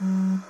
うん。